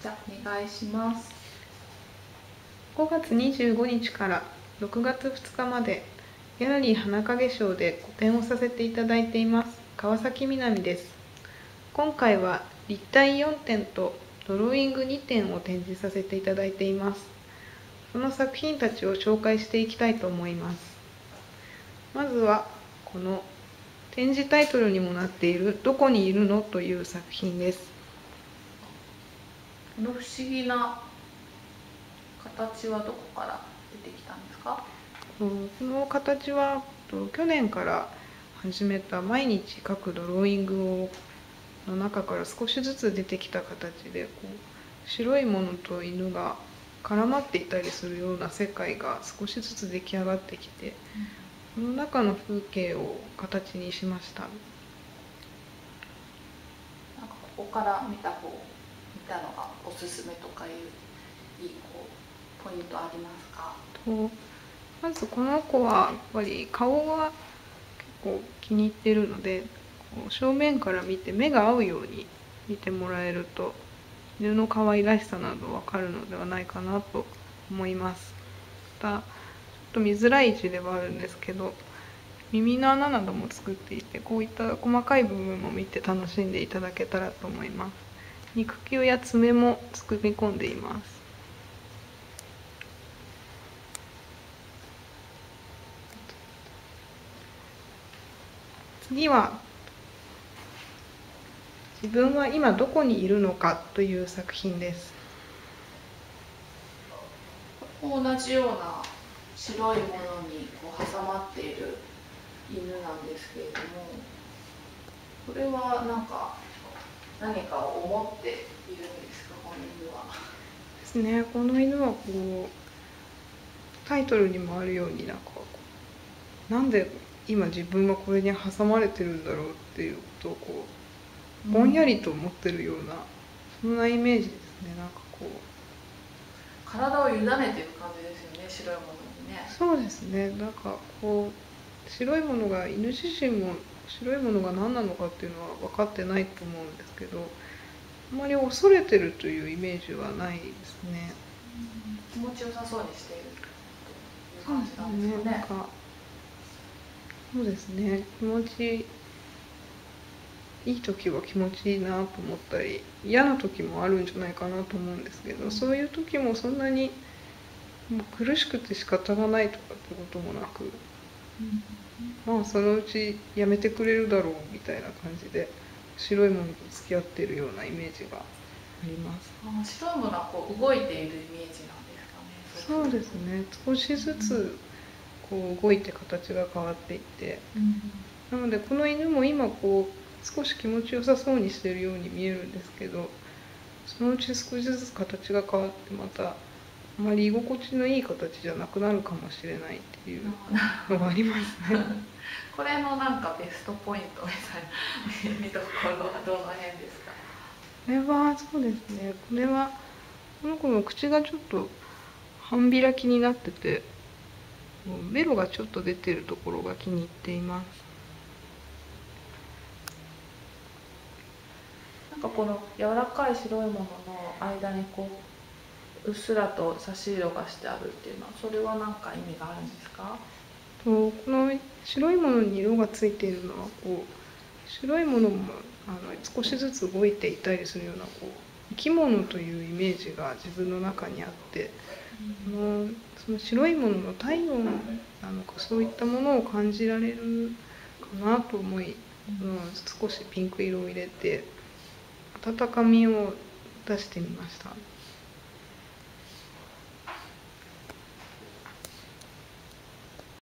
じゃお願いします。5月25日から6月2日までギャラリー花影賞で個展をさせていただいています川崎みなみです。今回は立体4点とドローイング2点を展示させていただいています。その作品たちを紹介していきたいと思います。まずはこの展示タイトルにもなっている「どこにいるの?」という作品です。この不思議な形はどこから出てきたんですか？この形は去年から始めた毎日描くドローイングをの中から少しずつ出てきた形でこう白いものと犬が絡まっていたりするような世界が少しずつ出来上がってきて、その中の風景を形にしました。なんかここから見た方たのがおすすめとかいういいこうポイントありますか？とまずこの子はやっぱり顔が結構気に入ってるので正面から見て目が合うように見てもらえると犬の可愛らしさなど分かるのではないかなと思います。またちょっと見づらい字ではあるんですけど耳の穴なども作っていてこういった細かい部分も見て楽しんでいただけたらと思います。肉球や爪も作り込んでいます。次は自分は今どこにいるのかという作品です。同じような白いものにこう挟まっている犬なんですけれどもこれはなんか何かを思っているんですかこの犬は。ですね。この犬はこうタイトルにもあるようになんかなんで今自分はこれに挟まれてるんだろうっていうことをこうぼんやりと思ってるような、そんなイメージですね。なんかこう。体を委ねてる感じですよね白いものにね。そうですね。なんかこう白いものが犬自身も白いものが何なのかっていうのは分かってないと思うんですけどあまり恐れてるというイメージはないですね。気持ちよさそうにしているという感じなんですかね。そうですね気持ちいい時は気持ちいいなと思ったり嫌な時もあるんじゃないかなと思うんですけど、うん、そういう時もそんなにもう苦しくて仕方がないとかってこともなく、うん、まあそのうちやめてくれるだろうみたいな感じで白いものと付き合っているようなイメージがあります。あ白いものはこう動いているイメージなんですかね。そうですね。少しずつこう動いて形が変わっていって、なのでこの犬も今こう少し気持ちよさそうにしてるように見えるんですけどそのうち少しずつ形が変わってまたあまり居心地のいい形じゃなくなるかもしれないっていうのがありますね。これのなんかベストポイントみたいな見どころはどの辺ですか？これはそうですね。これはこの子の口がちょっと半開きになっててベロがちょっと出てるところが気に入っています。なんかこの柔らかい白いものの間にこううっすらと差し色がしてあるっていうのはそれは何か意味があるんですか？とこの白いものに色がついているのはこう白いものもあの少しずつ動いていたりするようなこう生き物というイメージが自分の中にあって、うん、のその白いものの体温なのかそういったものを感じられるかなと思い、うん、少しピンク色を入れて温かみを出してみました。